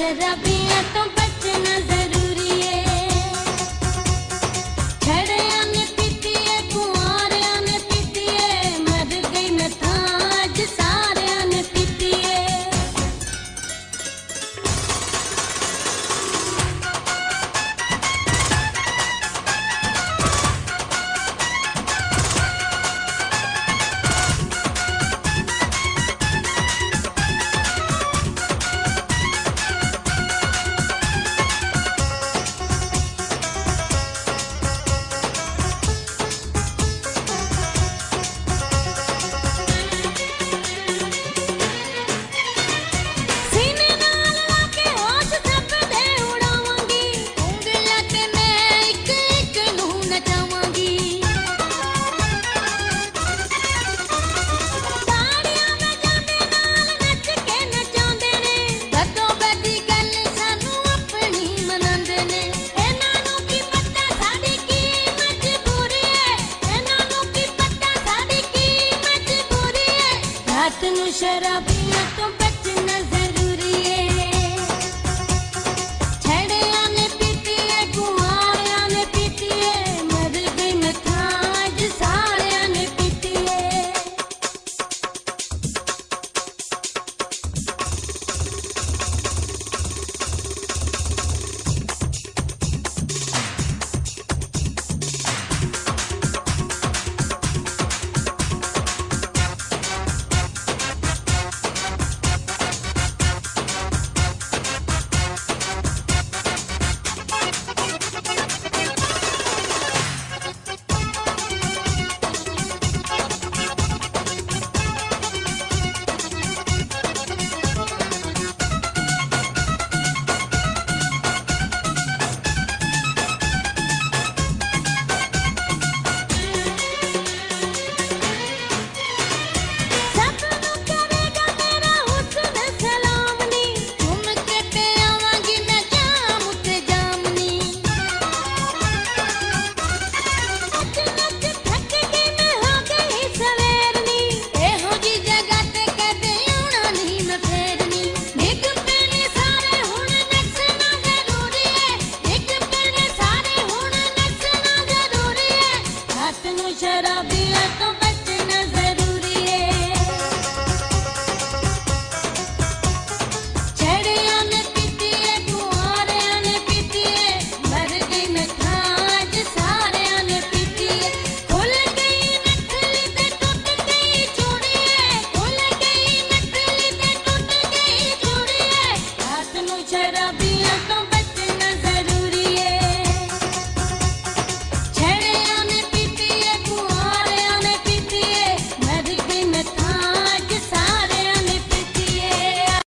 शराबियाँ तो बच ज़रूरी shut up. that I'll be.